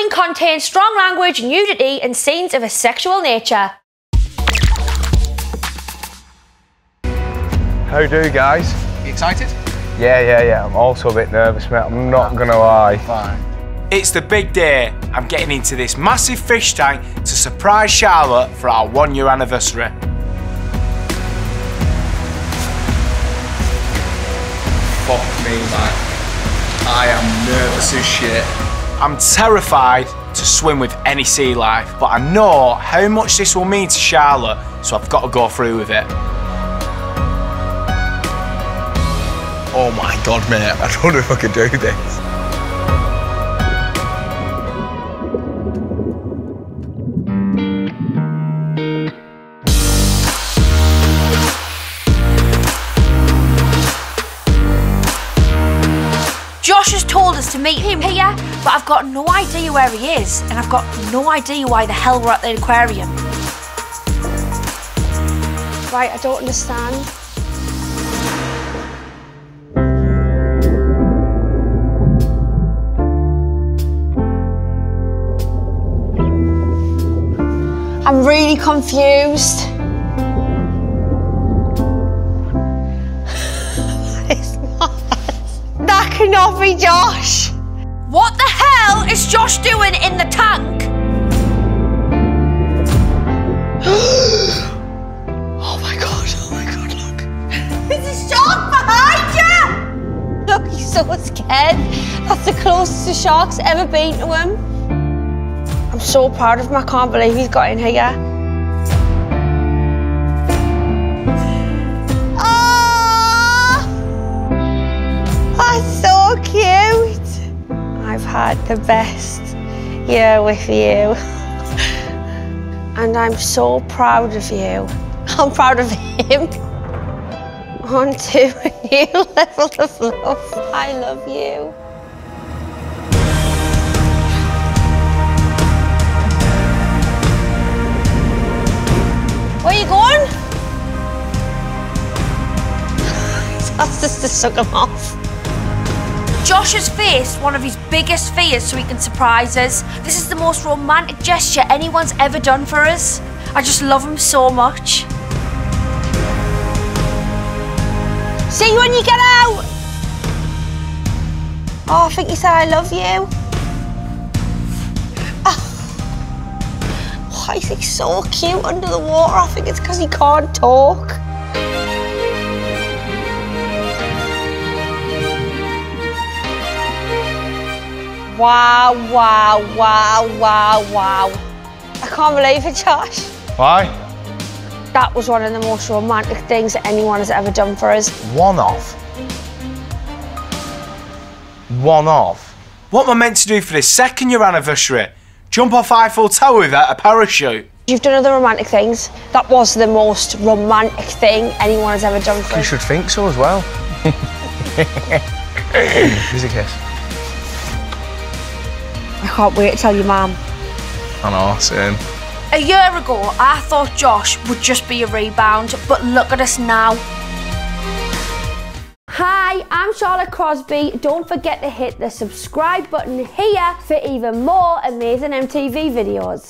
following contains strong language, nudity, and scenes of a sexual nature. How do, you guys? You excited? Yeah, yeah, yeah. I'm also a bit nervous, mate. I'm not ah, gonna lie. Fine. It's the big day. I'm getting into this massive fish tank to surprise Charlotte for our one year anniversary. Fuck me, man. I am nervous as shit. I'm terrified to swim with any sea life, but I know how much this will mean to Charlotte, so I've got to go through with it. Oh my god, mate. I don't know if I can do this. Josh has told us to meet him here, but I've got no idea where he is, and I've got no idea why the hell we're at the aquarium. Right, I don't understand. I'm really confused. Be Josh. What the hell is Josh doing in the tank? Oh my god, oh my god, look. There's a shark behind you! Look, he's so scared. That's the closest a shark's ever been to him. I'm so proud of him, I can't believe he's got in here. Had the best year with you. And I'm so proud of you. I'm proud of him. On to a new level of love. I love you. Where you going? That's just to suck him off. Josh has faced one of his biggest fears so he can surprise us. This is the most romantic gesture anyone's ever done for us. I just love him so much. See you when you get out. Oh, I think you said I love you. Oh, why is he so cute under the water? I think it's because he can't talk. Wow, wow, wow, wow, wow. I can't believe it, Josh. Why? That was one of the most romantic things that anyone has ever done for us. One off. One off. What am I meant to do for this second year anniversary? Jump off Eiffel Tower without a parachute? You've done other romantic things. That was the most romantic thing anyone has ever done for You us. You should think so as well. Here's a kiss. I can't wait to tell your mum. I know, same. A year ago, I thought Josh would just be a rebound, but look at us now. Hi, I'm Charlotte Crosby. Don't forget to hit the subscribe button here for even more amazing MTV videos.